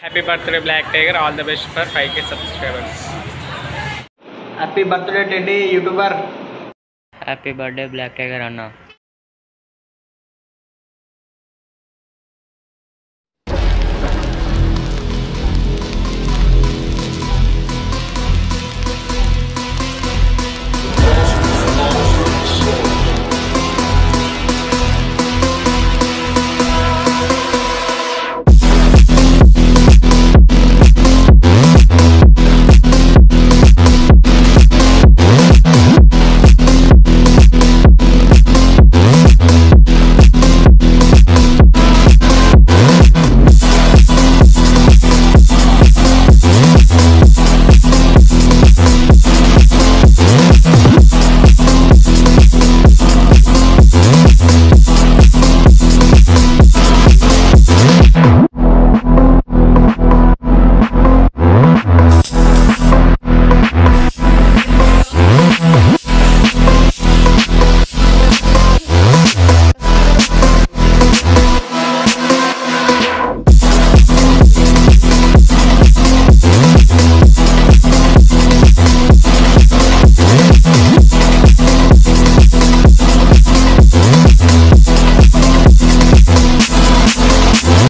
Happy birthday Black Tiger, all the best for 5k subscribers. Happy birthday Teddy, YouTuber. Happy birthday Black Tiger Anna.